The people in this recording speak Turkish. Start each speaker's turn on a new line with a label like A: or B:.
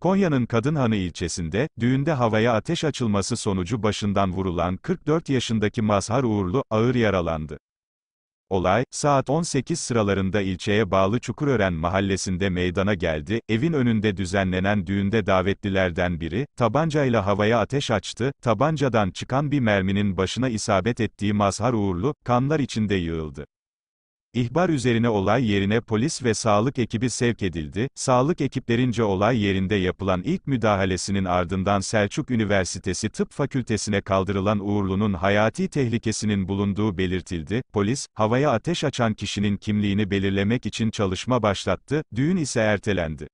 A: Konya'nın Kadınhanı ilçesinde, düğünde havaya ateş açılması sonucu başından vurulan 44 yaşındaki Mazhar Uğurlu, ağır yaralandı. Olay, saat 18 sıralarında ilçeye bağlı Çukurören mahallesinde meydana geldi, evin önünde düzenlenen düğünde davetlilerden biri, tabancayla havaya ateş açtı, tabancadan çıkan bir merminin başına isabet ettiği Mazhar Uğurlu, kanlar içinde yığıldı. İhbar üzerine olay yerine polis ve sağlık ekibi sevk edildi. Sağlık ekiplerince olay yerinde yapılan ilk müdahalesinin ardından Selçuk Üniversitesi Tıp Fakültesine kaldırılan Uğurlu'nun hayati tehlikesinin bulunduğu belirtildi. Polis, havaya ateş açan kişinin kimliğini belirlemek için çalışma başlattı, düğün ise ertelendi.